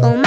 con